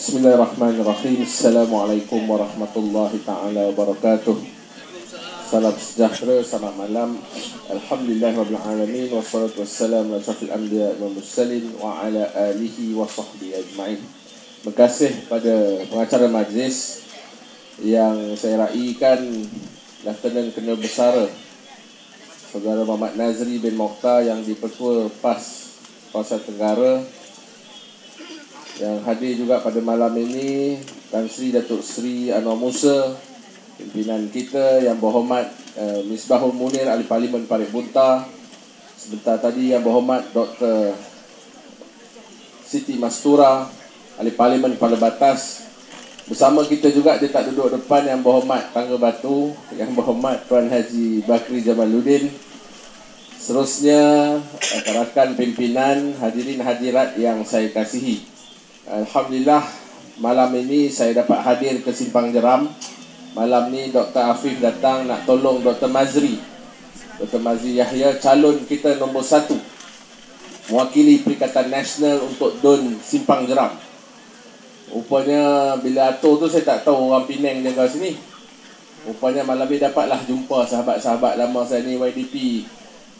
Bismillahirrahmanirrahim. Assalamualaikum warahmatullahi taala wabarakatuh. Salam sejahtera, selamat malam. Alhamdulillah rabbil alamin wassalatu wassalamu ala asyrafil anbiya wal mursalin wa ala alihi wa sahbihi ajma'in. Terima kasih pada pengacara majlis yang saya raikan Lieutenant Colonel Besar Saudara Muhammad Nazri bin Mokhtar yang dipertua PAS Kawasan Tenggara yang hadir juga pada malam ini Tan Sri Datuk Sri Anwar Musa pimpinan kita yang berhormat uh, Misbahul Munir Ahli Parlimen Parit Bunta sebentar tadi yang berhormat Dr. Siti Mastura Ahli Parlimen Kepala Batas. Bersama kita juga dia tak duduk depan yang berhormat Tangga Batu yang berhormat Tuan Haji Bakri Jamaluddin. Seterusnya rakan-rakan pimpinan hadirin hadirat yang saya kasihi Alhamdulillah malam ini saya dapat hadir ke Simpang Jeram. Malam ni Dr. Afif datang nak tolong Dr. Mazri. Dr. Mazri Yahya calon kita nombor satu. Mewakili Perikatan Nasional untuk Don Simpang Jeram. Rupanya bila atur tu saya tak tahu orang Penang jaga sini. Rupanya malam ni dapatlah jumpa sahabat-sahabat lama saya ni YDP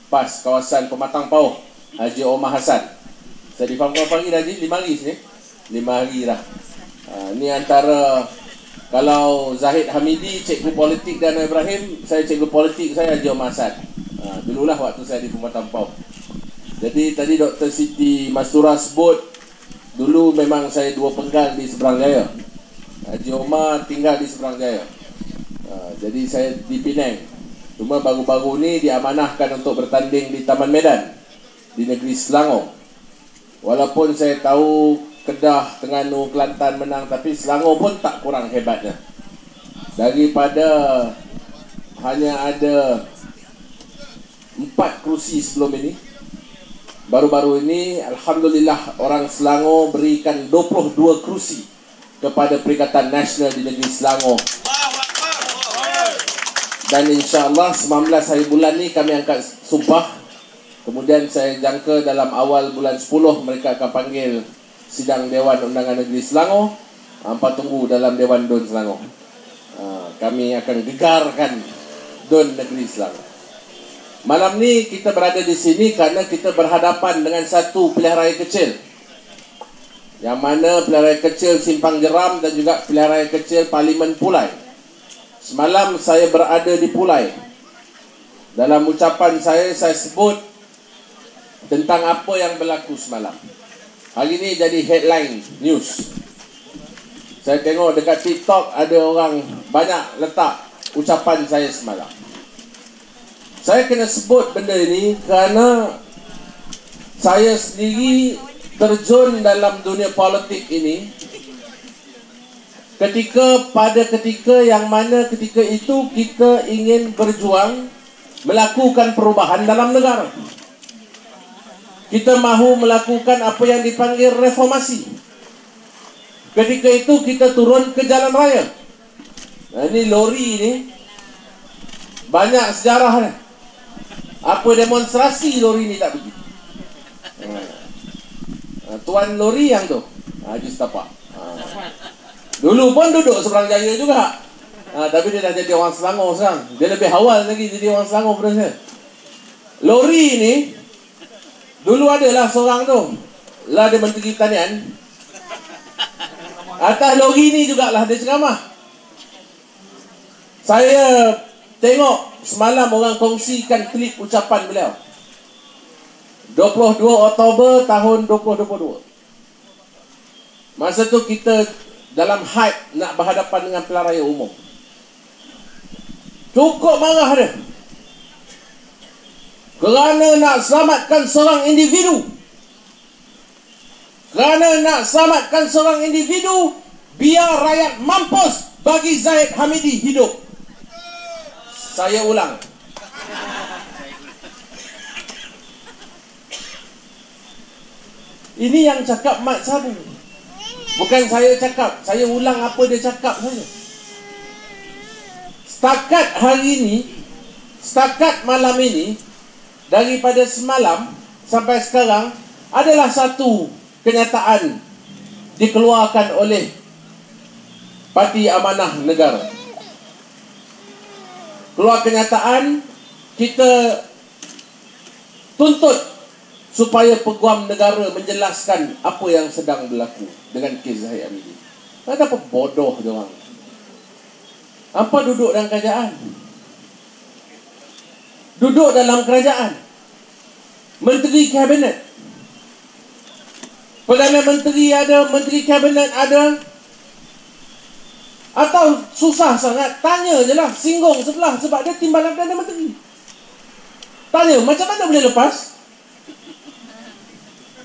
PAS kawasan Pematang Pauh Haji Omar Hassan. Saya difahamkan dah Haji, lima hari sini lima hari lah. Ha, ni antara kalau Zahid Hamidi cikgu politik dan Ibrahim, saya cikgu politik saya Haji Hassan. Ha, dululah waktu saya di Pematang Pau. Jadi tadi Dr. Siti Masura sebut dulu memang saya dua penggal di Seberang Jaya. Haji Omar tinggal di Seberang Jaya. Ha, jadi saya di Penang. Cuma baru-baru ni diamanahkan untuk bertanding di Taman Medan di negeri Selangor. Walaupun saya tahu Kedah, Terengganu, Kelantan menang tapi Selangor pun tak kurang hebatnya. Daripada hanya ada empat kerusi sebelum ini. Baru-baru ini Alhamdulillah orang Selangor berikan 22 kerusi kepada Perikatan Nasional di negeri Selangor. Dan insyaAllah 19 hari bulan ni kami angkat sumpah. Kemudian saya jangka dalam awal bulan 10 mereka akan panggil sidang Dewan Undangan Negeri Selangor. Hampa tunggu dalam Dewan Don Selangor. Ha, Kami akan gegarkan Don Negeri Selangor. Malam ni kita berada di sini Kerana kita berhadapan dengan satu pilihan raya kecil. Yang mana pilihan raya kecil Simpang Jeram Dan juga pilihan raya kecil Parlimen Pulai. Semalam saya berada di Pulai. Dalam ucapan saya Saya sebut Tentang apa yang berlaku semalam Hari ni jadi headline news. Saya tengok dekat TikTok ada orang banyak letak ucapan saya semalam. Saya kena sebut benda ini kerana saya sendiri terjun dalam dunia politik ini ketika pada ketika yang mana ketika itu kita ingin berjuang melakukan perubahan dalam negara kita mahu melakukan apa yang dipanggil reformasi. Ketika itu kita turun ke jalan raya. Nah, ini lori ini banyak sejarah ni. Apa demonstrasi lori ni tak pergi. Ha. Tuan lori yang tu. Haji Setapak. Ha. Dulu pun duduk seberang jaya juga. Ha, tapi dia dah jadi orang Selangor sekarang. Dia lebih awal lagi jadi orang Selangor pada saya. Lori ni Dulu adalah seorang tu. Lah dia menteri tanian Atas lori ni jugalah dia ceramah. Saya tengok semalam orang kongsikan klip ucapan beliau. 22 Oktober tahun 2022 Masa tu kita dalam hype nak berhadapan dengan pilihan raya umum. Cukup marah dia kerana nak selamatkan seorang individu. Kerana nak selamatkan seorang individu biar rakyat mampus bagi Zaid Hamidi hidup. Saya ulang. Ini yang cakap Mat Sabu. Bukan saya cakap saya ulang apa dia cakap saja. Setakat hari ini setakat malam ini daripada semalam sampai sekarang adalah satu kenyataan dikeluarkan oleh Parti Amanah Negara. Keluar kenyataan kita tuntut supaya peguam negara menjelaskan apa yang sedang berlaku dengan kes Zahid Amidi. Apa bodoh dia orang. Apa duduk dalam kerajaan? Duduk dalam kerajaan. Menteri kabinet. Perdana Menteri ada, Menteri Kabinet ada. Atau susah sangat, tanya je lah, singgung sebelah sebab dia timbalan Perdana Menteri. Tanya, macam mana boleh lepas?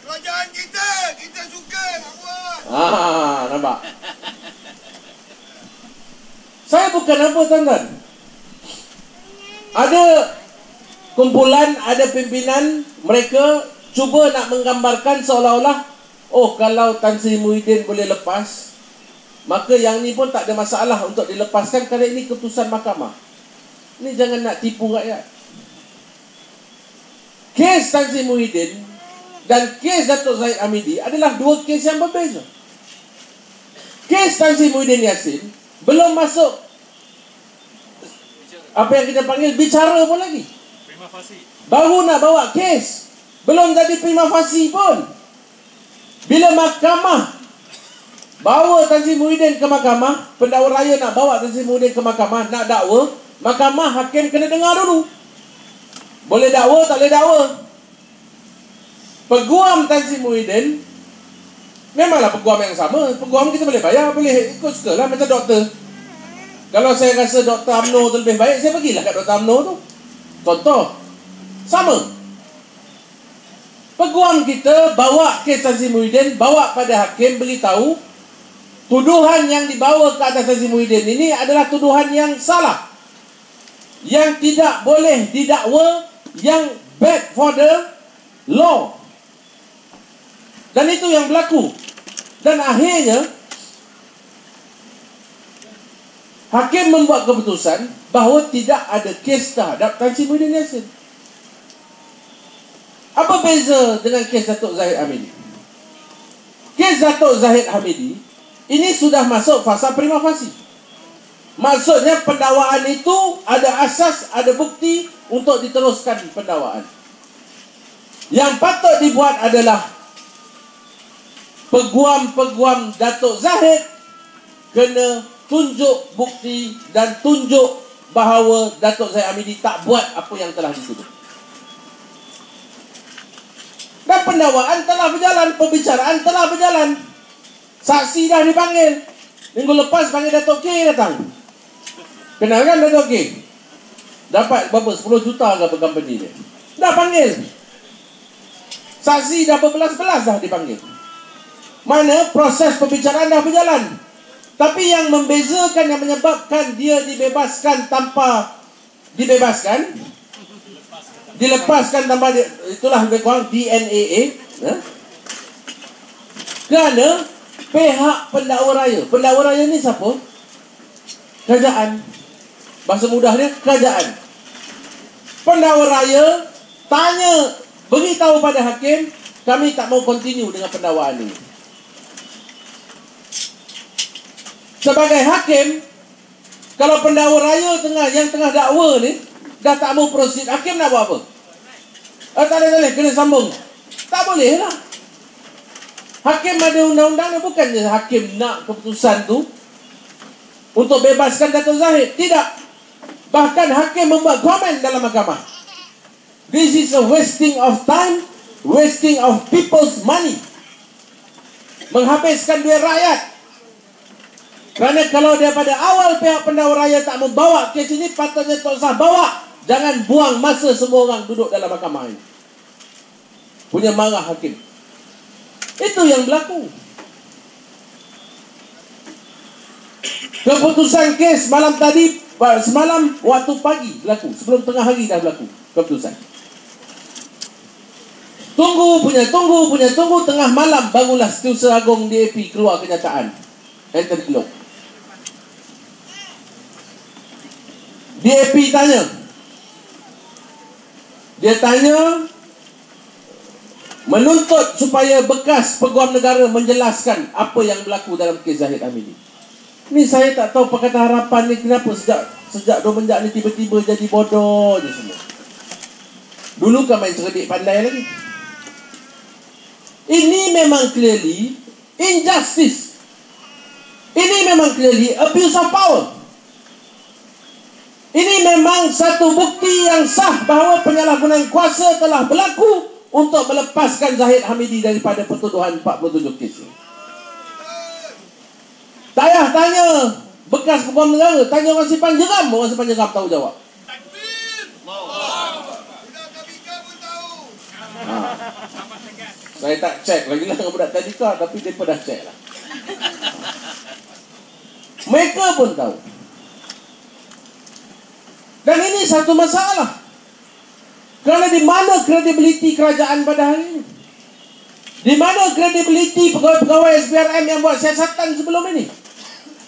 Kerajaan kita, kita suka nak buat. Ah, nampak? Saya bukan apa tuan-tuan. Ada kumpulan, ada pimpinan, mereka cuba nak menggambarkan seolah-olah Oh kalau Tan Sri Muhyiddin boleh lepas Maka yang ni pun tak ada masalah untuk dilepaskan Kerana ini keputusan mahkamah. Ini jangan nak tipu rakyat. Kes Tan Sri Muhyiddin Dan kes Datuk Zahid Amidi Adalah dua kes yang berbeza. Kes Tan Sri Muhyiddin Yassin Belum masuk. Apa yang kita panggil bicara pun lagi. Baru nak bawa kes Belum jadi prima facie pun bila mahkamah bawa Tan Sri Muhyiddin ke mahkamah, pendakwa raya nak bawa Tan Sri Muhyiddin ke mahkamah, nak dakwa, mahkamah hakim kena dengar dulu. Boleh dakwa, tak boleh dakwa. Peguam Tan Sri Muhyiddin, memanglah peguam yang sama. Peguam kita boleh bayar, boleh ikut suka lah macam doktor. Kalau saya rasa Dr. UMNO tu lebih baik, saya pergilah kat Dr. UMNO tu. Contoh, sama. Peguam kita bawa kes Sri Muhyiddin, bawa pada hakim, beritahu tuduhan yang dibawa ke atas Sri Muhyiddin ini adalah tuduhan yang salah. Yang tidak boleh didakwa, yang bad for the law. Dan itu yang berlaku. Dan akhirnya, hakim membuat keputusan bahawa tidak ada kes terhadap Tan Sri Muhyiddin Yassin. Apa beza dengan kes Datuk Zahid Hamidi? Kes Datuk Zahid Hamidi ini sudah masuk fasa prima facie. Maksudnya pendakwaan itu ada asas, ada bukti untuk diteruskan pendakwaan. Yang patut dibuat adalah peguam-peguam Datuk Zahid kena tunjuk bukti dan tunjuk bahawa Datuk Zahid Hamidi tak buat apa yang telah dituduh. Dan pendakwaan telah berjalan, pembicaraan telah berjalan. Saksi dah dipanggil. Minggu lepas panggil Datuk K datang. Kenal kan Datuk K? Dapat berapa? 10 juta ke company dia? Dah panggil. Saksi dah berbelas-belas dah dipanggil. Mana proses pembicaraan dah berjalan. Tapi yang membezakan, yang menyebabkan dia dibebaskan tanpa dibebaskan, dilepaskan tanpa itulah lebih kurang DNAA ya? kerana pihak pendakwa raya. Pendakwa raya ni siapa? kerajaan. Bahasa mudah dia kerajaan. Pendakwa raya tanya beritahu pada hakim kami tak mau continue dengan pendakwaan ini sebagai hakim kalau pendakwa raya tengah yang tengah dakwa ni dah tak mau proceed hakim nak buat apa? Ah, tak boleh kena sambung. Tak boleh lah. Hakim ada undang-undang dia bukan hakim nak keputusan tu untuk bebaskan Dato' Zahid. Tidak. Bahkan hakim membuat komen dalam mahkamah. This is a wasting of time wasting of people's money. Menghabiskan duit rakyat kerana kalau daripada awal pihak pendakwa raya tak membawa kes ini patutnya tak usah bawa Jangan buang masa semua orang duduk dalam mahkamah ini. Punya marah hakim. Itu yang berlaku. Keputusan kes malam tadi, semalam waktu pagi berlaku. Sebelum tengah hari dah berlaku keputusan. Tunggu punya tunggu punya tunggu tengah malam barulah Setiausaha Agung DAP keluar kenyataan. Anthony Glock. DAP tanya, dia tanya menuntut supaya bekas peguam negara menjelaskan apa yang berlaku dalam kes Zahid Hamidi. Ni saya tak tahu Pakatan Harapan ni kenapa sejak sejak dua menjak ni tiba-tiba jadi bodoh je semua. Dulu kan main cerdik pandai lagi. Ini memang clearly injustice. Ini memang clearly abuse of power. Ini memang satu bukti yang sah bahawa penyalahgunaan kuasa telah berlaku untuk melepaskan Zahid Hamidi daripada pertuduhan 47 kes payah tanya bekas peguam negara. Tanya orang simpan jeram. Orang simpan jeram tahu jawab. Ha. Saya tak cek lagi lah dengan budak tadika tapi mereka dah cek lah. Mereka pun tahu. Dan ini satu masalah. Kerana di mana kredibiliti kerajaan pada hari ini? Di mana kredibiliti pegawai-pegawai SPRM yang buat siasatan sebelum ini?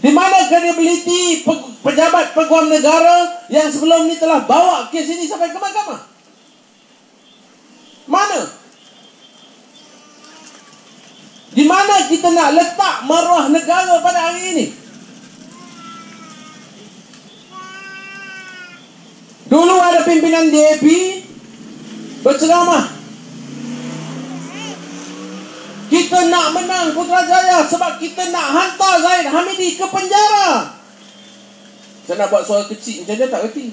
Di mana kredibiliti pejabat peguam negara yang sebelum ini telah bawa kes ini sampai ke mahkamah? Mana? Di mana kita nak letak maruah negara pada hari ini? Dulu ada pimpinan DAP berceramah kita nak menang Putrajaya sebab kita nak hantar Zaid Hamidi ke penjara. Saya nak buat suara kecil macam dia tak reti.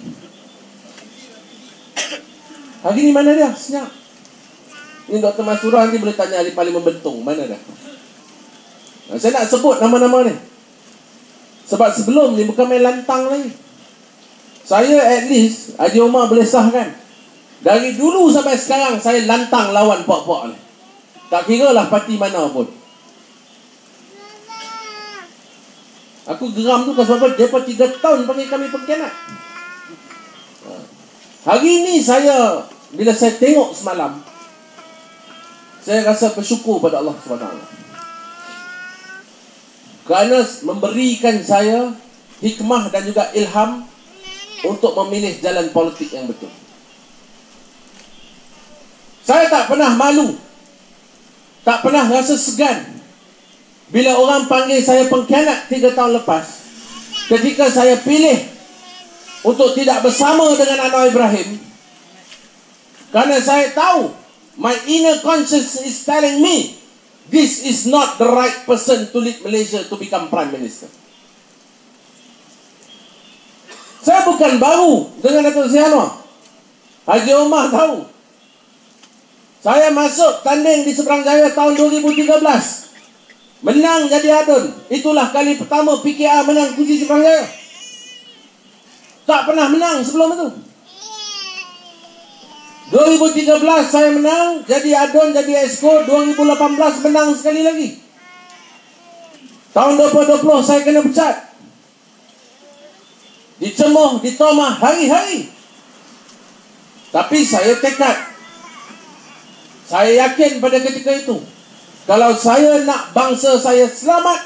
Hari ni mana dia? Senyap. Ini Dr. Masurah nanti boleh tanya ahli parlimen bentung. Mana dia? Nah, saya nak sebut nama-nama ni. Sebab sebelum ni bukan main lantang lagi. Saya at least, Haji Omar boleh sahkan. Dari dulu sampai sekarang, saya lantang lawan pok-pok ni. Tak kira lah parti mana pun. Aku geram tu sebab pun tiga tahun panggil kami pengkhianat. Ha. Hari ini saya, bila saya tengok semalam, saya rasa bersyukur pada Allah SWT. Kerana memberikan saya hikmah dan juga ilham untuk memilih jalan politik yang betul. Saya tak pernah malu tak pernah rasa segan Bila orang panggil saya pengkhianat Tiga tahun lepas Ketika saya pilih Untuk tidak bersama dengan Anwar Ibrahim Kerana saya tahu My inner conscience is telling me This is not the right person to lead Malaysia to become Prime Minister. Saya bukan baru dengan Datuk Sianwar. Haji Omar tahu. Saya masuk tanding di Seberang Jaya tahun 2013. Menang jadi adun. Itulah kali pertama PKR menang kursi Seberang Jaya. Tak pernah menang sebelum itu. 2013 saya menang jadi adun jadi esko 2018 menang sekali lagi tahun 2020 saya kena pecat dicemuh ditomah hari-hari. Tapi saya tekad. Saya yakin pada ketika itu Kalau saya nak bangsa saya selamat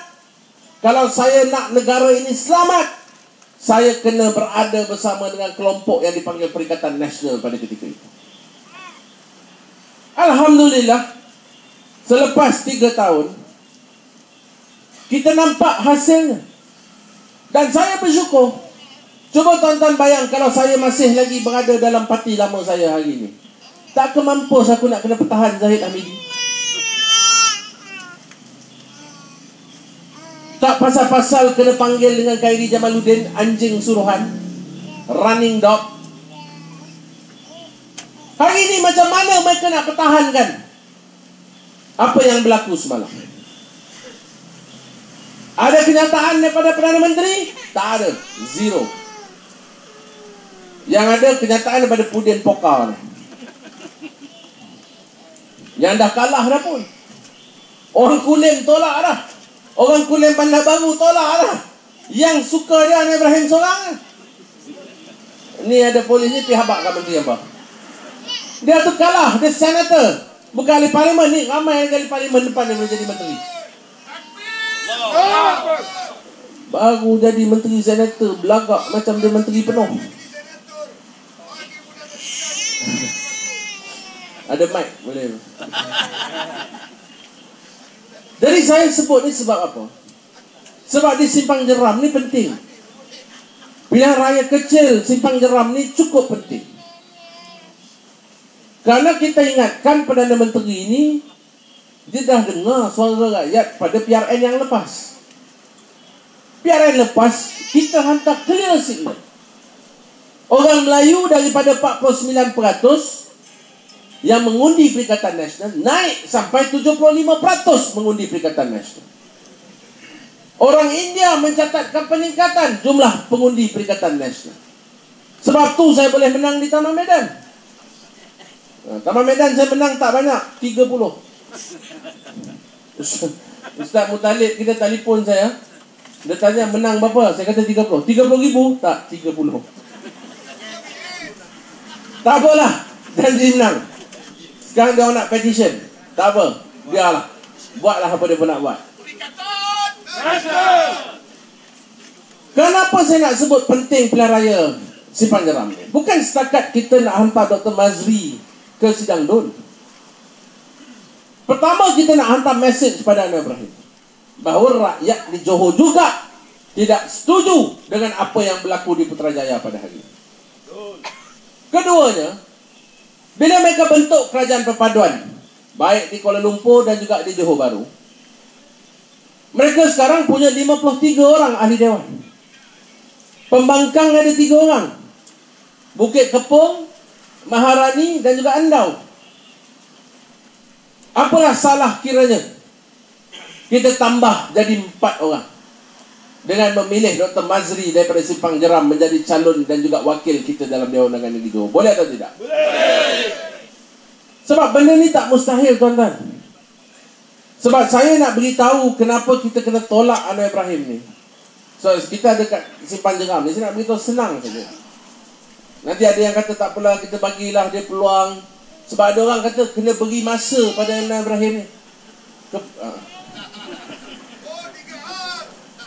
Kalau saya nak negara ini selamat Saya kena berada bersama dengan kelompok yang dipanggil Perikatan Nasional pada ketika itu. Alhamdulillah Selepas tiga tahun Kita nampak hasilnya. Dan saya bersyukur Cuba tuan-tuan bayang kalau saya masih lagi berada dalam parti lama saya hari ini. Tak kemampus aku nak kena pertahan Zahid Hamidi. Tak pasal-pasal kena panggil dengan Khairi Jamaluddin Anjing suruhan. Running dog. Hari ini macam mana mereka nak pertahankan? Apa yang berlaku semalam? Ada kenyataan daripada Perdana Menteri? Tak ada. Zero Yang ada kenyataan daripada Pudin Pokal ni yang dah kalah dah pun. Orang kulim tolak dah. Orang kulim bandar baru tolak dah. Yang suka dia ni Ibrahim seorang. Ni ada polis ni pihak kat menteri apa? Dia tu kalah. Dia senator. Bukan ahli parlimen ni. Ramai yang ahli parlimen depan dia boleh jadi menteri. Baru jadi menteri senator. Belagak macam dia menteri penuh. Ada mic boleh. Jadi saya sebut ni sebab apa? Sebab di simpang jeram ni penting. Pilihan raya kecil simpang jeram ni cukup penting. Karena kita ingatkan Perdana Menteri ini dia dah dengar suara rakyat pada PRN yang lepas. PRN lepas kita hantar clear signal. Orang Melayu daripada 49% yang mengundi Perikatan Nasional naik sampai 75% mengundi Perikatan Nasional. Orang India mencatatkan peningkatan jumlah pengundi Perikatan Nasional. Sebab tu saya boleh menang di Taman Medan. Ha, Taman Medan saya menang tak banyak, 30. Ustaz Mutalib kita telefon saya. Dia tanya menang berapa? Saya kata 30. 30 ribu? Tak, 30. Tak apalah. Janji menang. Sekarang dia nak petition. Tak apa. Biarlah. Buatlah apa dia pun nak buat. Kenapa saya nak sebut penting pilihan raya Simpang Jeram ni? Bukan setakat kita nak hantar Dr. Mazri ke sidang DUN. Pertama kita nak hantar mesej kepada Anwar Ibrahim. Bahawa rakyat di Johor juga tidak setuju dengan apa yang berlaku di Putrajaya pada hari ini. Keduanya, bila mereka bentuk kerajaan perpaduan, baik di Kuala Lumpur dan juga di Johor Bahru, mereka sekarang punya 53 orang ahli dewan. Pembangkang ada 3 orang. Bukit Kepung, Maharani dan juga Andau. Apalah salah kiranya? Kita tambah jadi 4 orang. Dengan memilih Dr. Mazri daripada Simpang Jeram menjadi calon dan juga wakil kita dalam Dewan Undangan Negeri Johor. Boleh atau tidak? Boleh. Sebab benda ni tak mustahil tuan-tuan. Sebab saya nak beritahu kenapa kita kena tolak Anwar Ibrahim ni. So kita ada kat Simpang Jeram ni, saya nak beritahu senang saja. Nanti ada yang kata tak apalah kita bagilah dia peluang. Sebab ada orang kata kena beri masa pada Anwar Ibrahim ni. Ke, ha.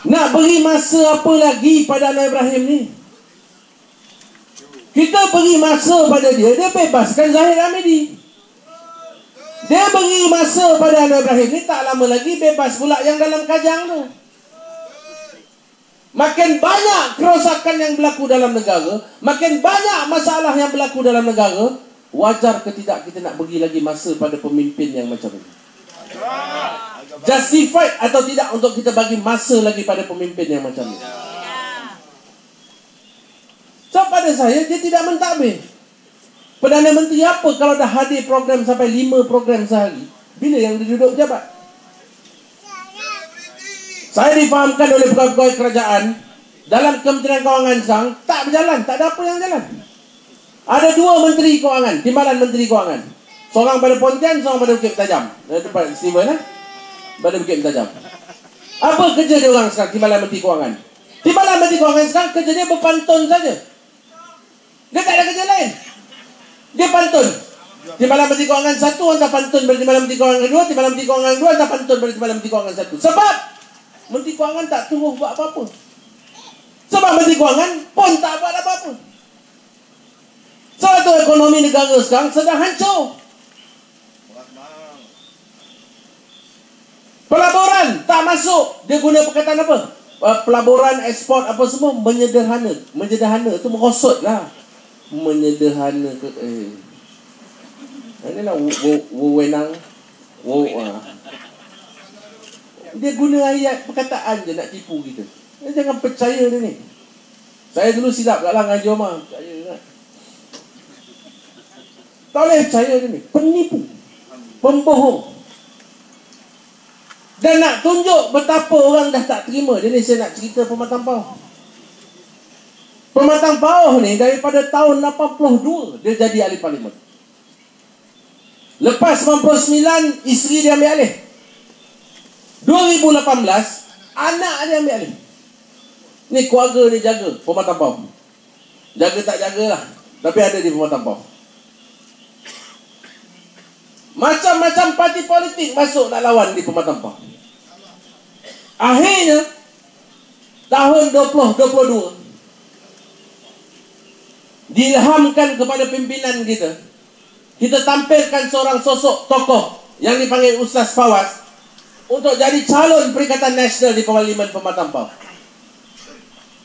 Nak beri masa apa lagi pada Anwar Ibrahim ni? Kita beri masa pada dia, dia bebaskan Zahid Hamidi. Dia beri masa pada Anwar Ibrahim ni tak lama lagi bebas pula yang dalam kajang tu. Makin banyak kerosakan yang berlaku dalam negara, makin banyak masalah yang berlaku dalam negara, wajar ke tidak kita nak bagi lagi masa pada pemimpin yang macam ini? Justified atau tidak untuk kita bagi masa lagi pada pemimpin yang macam ini? So pada saya, dia tidak mentadbir. Perdana Menteri apa kalau dah hadir program sampai lima program sehari? Bila yang dia duduk jabat? Saya difahamkan oleh pegawai-pegawai kerajaan dalam Kementerian Kewangan sang tak berjalan, tak ada apa yang jalan. Ada dua menteri kewangan, timbalan menteri kewangan. Seorang pada Pontian, seorang pada Bukit Tajam. Dari tempat Steven eh? Pada Bukit Tajam. Apa kerja dia orang sekarang timbalan menteri kewangan? Timbalan menteri kewangan sekarang kerja dia berpantun saja. Dia tak ada kerja lain. Dia pantun. Timbalan Menteri Kewangan satu hantar pantun pada Timbalan Menteri Kewangan kedua, Timbalan Menteri Kewangan kedua hantar pantun pada Timbalan Menteri Kewangan satu. Sebab Menteri Kewangan tak turun buat apa-apa. Sebab Menteri Kewangan pun tak buat apa-apa. Sebab tu ekonomi negara sekarang sedang hancur. Pelaburan tak masuk. Dia guna perkataan apa? Pelaburan, ekspor apa semua menyederhana. Menyederhana tu merosot lah menyederhana ke eh. Ini lah wewenang wo, ah. Dia guna ayat perkataan je nak tipu kita. Dia jangan percaya dia ni. Saya dulu silap kat lah ngaji Omar. Percaya. Tak boleh percaya dia ni. Penipu. Pembohong. Dan nak tunjuk betapa orang dah tak terima. Dia ni saya nak cerita pematang pau. Pematang Pauh ni daripada tahun 82 dia jadi ahli parlimen. Lepas 99 isteri dia ambil alih. 2018 anak dia ambil alih. Ni keluarga ni jaga Pematang Pauh. Jaga tak jagalah. Tapi ada di Pematang Pauh. Macam-macam parti politik masuk nak lawan di Pematang Pauh. Akhirnya tahun 2022 diilhamkan kepada pimpinan kita kita tampilkan seorang sosok tokoh yang dipanggil Ustaz Fawaz untuk jadi calon Perikatan Nasional di Parlimen Pematang Pau.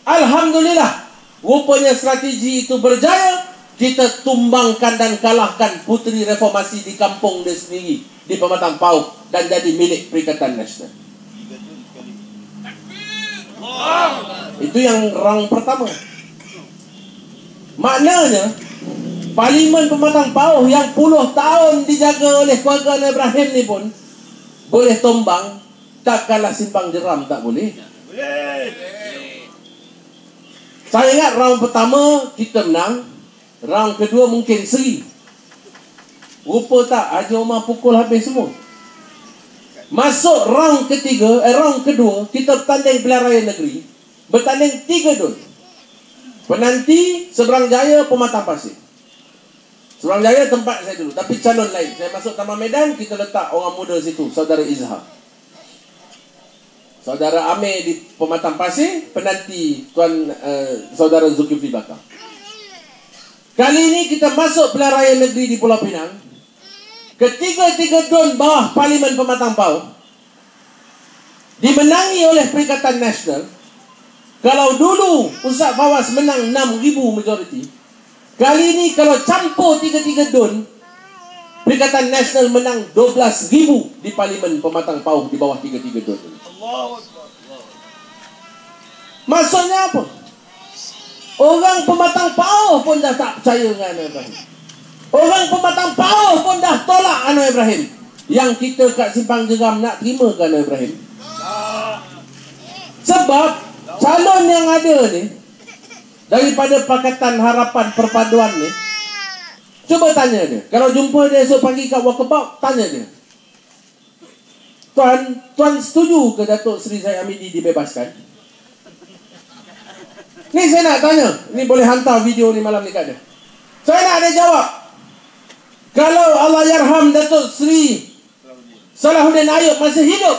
Alhamdulillah, rupanya strategi itu berjaya. Kita tumbangkan dan kalahkan puteri reformasi di kampung dia sendiri di Pematang Pau dan jadi milik Perikatan Nasional. Itu yang rang pertama. Maknanya, Parlimen Pematang Pau yang puluh tahun dijaga oleh keluarga Ibrahim ni pun boleh tombang, tak kalah simpang jeram tak boleh. Saya ingat round pertama kita menang, round kedua mungkin seri. Rupa tak Haji Omar pukul habis semua. Masuk round ketiga, eh, round kedua, kita bertanding pilihan raya negeri. Bertanding tiga dun. Penanti, Seberang Jaya, Pematang Pasir. Seorang Jaya tempat saya dulu Tapi calon lain Saya masuk Taman Medan Kita letak orang muda situ Saudara Izhar Saudara Amir di Pematang Pasir Penanti Tuan uh, Saudara Zulkifli Bakar Kali ini kita masuk Pilihan Raya Negeri di Pulau Pinang. Ketiga-tiga don bawah Parlimen Pematang Pau Dimenangi oleh Perikatan Nasional. Kalau dulu Ustaz Fawaz menang 6,000 majoriti Kali ini kalau campur tiga-tiga don Perikatan Nasional menang 12,000 di Parlimen Pematang Pauh di bawah tiga-tiga don Maksudnya apa? Orang Pematang Pauh pun dah tak percaya dengan Anwar Ibrahim. Orang Pematang Pauh pun dah tolak Anwar Ibrahim. Yang kita kat Simpang Jeram nak terima ke Anwar Ibrahim? Sebab calon yang ada ni daripada Pakatan Harapan Perpaduan ni cuba tanya dia. Kalau jumpa dia esok pagi kat walkabout tanya dia. Tuan Tuan setuju ke Datuk Seri Zaid Hamidi dibebaskan ni saya nak tanya ni boleh hantar video ni malam ni kat dia saya nak dia jawab kalau Allah Yarham Datuk Seri Salahuddin Ayub masih hidup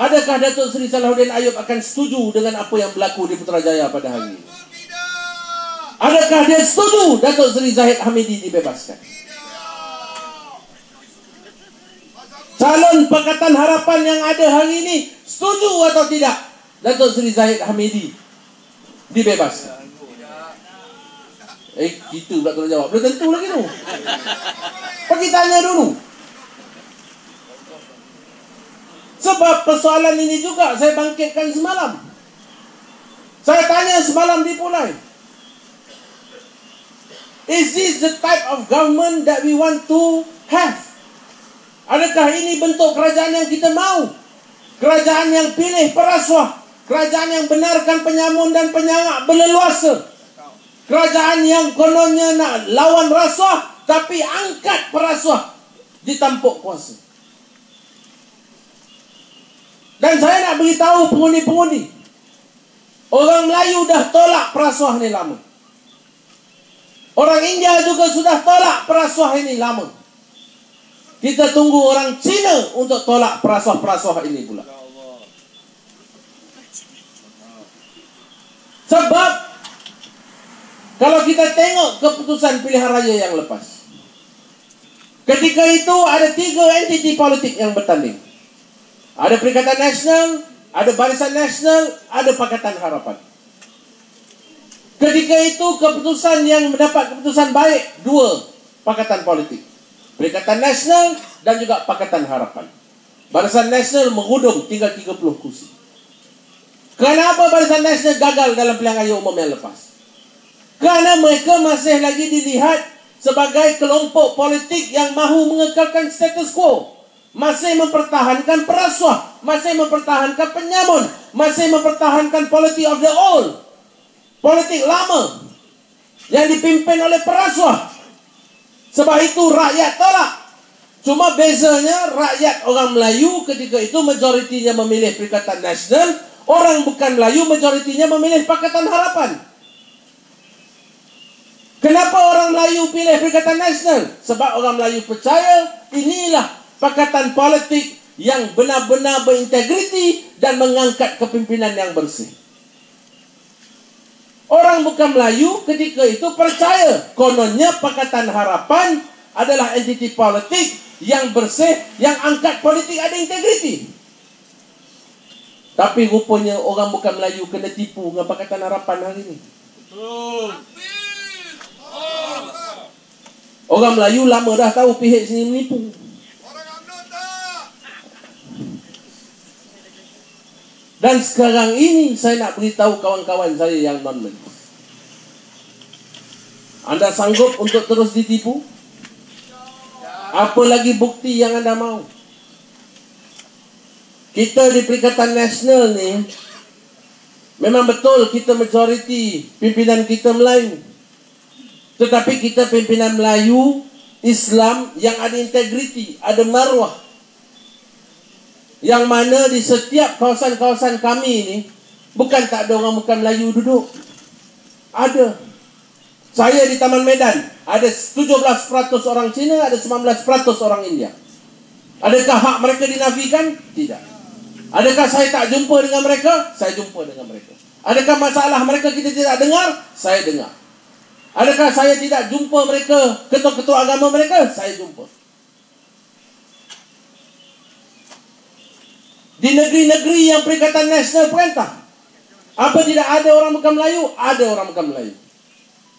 Adakah Datuk Seri Salahuddin Ayub akan setuju dengan apa yang berlaku di Putrajaya pada hari ini? Adakah dia setuju Datuk Seri Zahid Hamidi dibebaskan? Calon Pakatan Harapan yang ada hari ini setuju atau tidak Datuk Seri Zahid Hamidi dibebaskan? Eh, kita pula kena jawab. Belum tentu lagi tu. Pergi tanya dulu. Sebab persoalan ini juga saya bangkitkan semalam. Saya tanya semalam di Pulai. Is this the type of government that we want to have? Adakah ini bentuk kerajaan yang kita mahu? Kerajaan yang pilih perasuah. Kerajaan yang benarkan penyamun dan penyangak berleluasa. Kerajaan yang kononnya nak lawan rasuah tapi angkat perasuah ditampuk kuasa. Dan saya nak beritahu pengundi-pengundi. Orang Melayu dah tolak perasuah ni lama. Orang India juga sudah tolak perasuah ini lama. Kita tunggu orang Cina untuk tolak perasuah-perasuah ini pula. Sebab kalau kita tengok keputusan pilihan raya yang lepas. Ketika itu ada tiga entiti politik yang bertanding. Ada Perikatan Nasional, ada Barisan Nasional, ada Pakatan Harapan. Ketika itu keputusan yang mendapat keputusan baik dua pakatan politik. Perikatan Nasional dan juga Pakatan Harapan. Barisan Nasional mengudung tinggal 30 kursi. Kenapa Barisan Nasional gagal dalam pilihan raya umum yang lepas? Kerana mereka masih lagi dilihat sebagai kelompok politik yang mahu mengekalkan status quo masih mempertahankan perasuah, masih mempertahankan penyamun, masih mempertahankan politik of the old. Politik lama yang dipimpin oleh perasuah. Sebab itu rakyat tolak. Cuma bezanya rakyat orang Melayu ketika itu majoritinya memilih Perikatan Nasional, orang bukan Melayu majoritinya memilih Pakatan Harapan. Kenapa orang Melayu pilih Perikatan Nasional? Sebab orang Melayu percaya inilah pakatan politik yang benar-benar berintegriti dan mengangkat kepimpinan yang bersih. Orang bukan Melayu ketika itu percaya kononnya Pakatan Harapan adalah entiti politik yang bersih, yang angkat politik ada integriti. Tapi rupanya orang bukan Melayu kena tipu dengan Pakatan Harapan hari ini. Orang Melayu lama dah tahu PH ni menipu. Dan sekarang ini saya nak beritahu kawan-kawan saya yang non-Melayu. Anda sanggup untuk terus ditipu? Apa lagi bukti yang anda mahu? Kita di Perikatan Nasional ni Memang betul kita majoriti pimpinan kita Melayu. Tetapi kita pimpinan Melayu Islam yang ada integriti, ada maruah Yang mana di setiap kawasan-kawasan kami ni Bukan tak ada orang bukan Melayu duduk. Ada. Saya di Taman Medan Ada 17% orang Cina, ada 19% orang India. Adakah hak mereka dinafikan? Tidak Adakah saya tak jumpa dengan mereka? Saya jumpa dengan mereka. Adakah masalah mereka kita tidak dengar? Saya dengar. Adakah saya tidak jumpa mereka, ketua-ketua agama mereka? Saya jumpa. Di negeri-negeri yang Perikatan Nasional perintah. Apa tidak ada orang bukan Melayu? Ada orang bukan Melayu.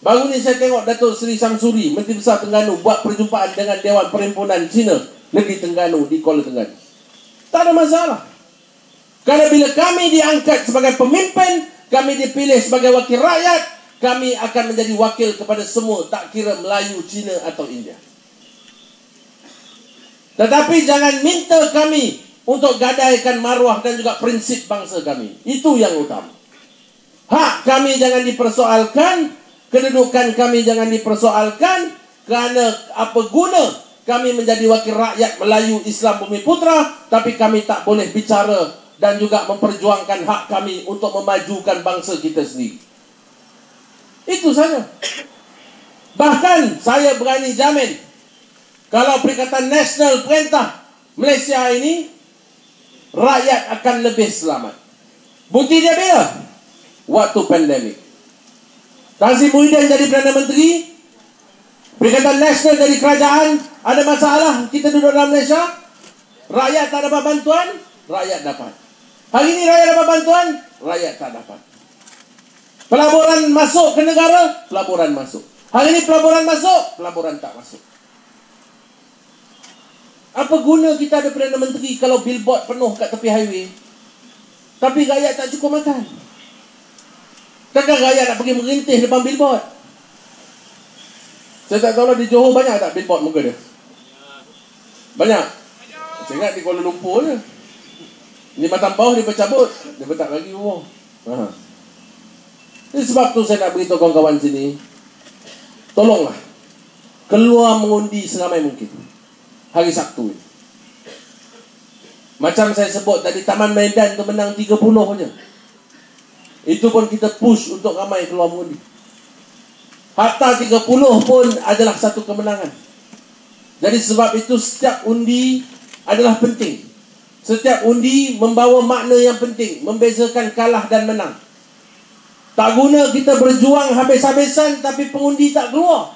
Baru ni saya tengok Datuk Seri Samsuri, Menteri Besar Tengganu buat perjumpaan dengan Dewan Perhimpunan Cina Negeri Tengganu di Kuala Tengganu. Tak ada masalah. Karena bila kami diangkat sebagai pemimpin, kami dipilih sebagai wakil rakyat, kami akan menjadi wakil kepada semua, tak kira Melayu, Cina atau India. Tetapi jangan minta kami untuk gadaikan maruah dan juga prinsip bangsa kami. Itu yang utama. Hak kami jangan dipersoalkan, kedudukan kami jangan dipersoalkan, kerana apa guna kami menjadi wakil rakyat Melayu Islam Bumi Putra, tapi kami tak boleh bicara dan juga memperjuangkan hak kami untuk memajukan bangsa kita sendiri. Itu saja. Bahkan saya berani jamin kalau Perikatan Nasional perintah Malaysia ini rakyat akan lebih selamat. Bukti dia bila? Waktu pandemik. Tan Sri Muhyiddin jadi Perdana Menteri, Perikatan Nasional jadi kerajaan, ada masalah kita duduk dalam Malaysia, rakyat tak dapat bantuan, rakyat dapat. Hari ini rakyat dapat bantuan, rakyat tak dapat. Pelaburan masuk ke negara, pelaburan masuk. Hari ini pelaburan masuk, pelaburan tak masuk. Apa guna kita ada Perdana Menteri kalau billboard penuh kat tepi highway? Tapi rakyat tak cukup makan. Takkan rakyat nak pergi merintih depan billboard? Saya tak tahu lah di Johor banyak tak billboard muka dia? Banyak? Saya ingat di Kuala Lumpur je. Ni batang bawah dia bercabut. Dia letak lagi bawah. Ha. Ini sebab tu saya nak beritahu kawan-kawan sini Tolonglah Keluar mengundi seramai mungkin. Hari Sabtu ini Macam saya sebut tadi Taman Medan tu menang 30 saja Itu pun kita push untuk ramai keluar mengundi. Hatta 30 pun adalah satu kemenangan. Jadi sebab itu setiap undi adalah penting Setiap undi membawa makna yang penting Membezakan kalah dan menang. Tak guna kita berjuang habis-habisan Tapi pengundi tak keluar.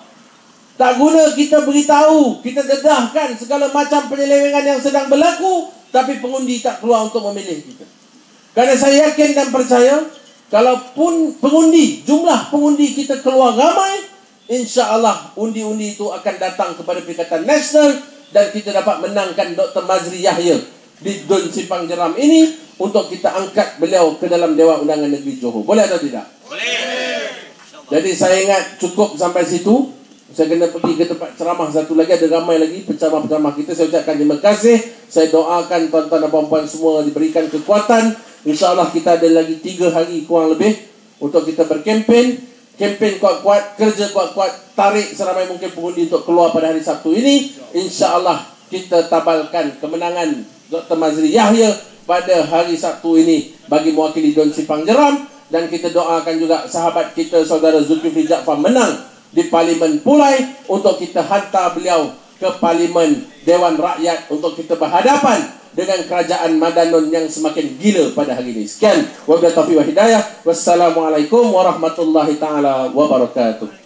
Tak guna kita beritahu Kita dedahkan segala macam penyelewengan yang sedang berlaku Tapi pengundi tak keluar untuk memilih kita. Kerana saya yakin dan percaya Kalaupun pengundi Jumlah pengundi kita keluar ramai insya Allah undi-undi itu akan datang kepada Perikatan Nasional Dan kita dapat menangkan Dr. Mazri Yahya di Dun Simpang Jeram ini untuk kita angkat beliau ke dalam Dewan Undangan Negeri Johor. Boleh atau tidak? Boleh. Jadi saya ingat cukup sampai situ. Saya kena pergi ke tempat ceramah satu lagi. Ada ramai lagi penceramah-penceramah kita. Saya ucapkan terima kasih. Saya doakan tuan-tuan dan puan-puan semua diberikan kekuatan. InsyaAllah kita ada lagi tiga hari kurang lebih untuk kita berkempen. Kempen kuat-kuat, kerja kuat-kuat, tarik seramai mungkin pengundi untuk keluar pada hari Sabtu ini. InsyaAllah kita tabalkan kemenangan Dr. Mazri Yahya pada hari Sabtu ini bagi mewakili Don Simpang Jeram dan kita doakan juga sahabat kita saudara Zulkifli Jaafar menang di Parlimen Pulai untuk kita hantar beliau ke Parlimen Dewan Rakyat untuk kita berhadapan dengan kerajaan Madanon yang semakin gila pada hari ini. Sekian. Wabillahi taufiq wa hidayah. Wassalamualaikum warahmatullahi taala wabarakatuh.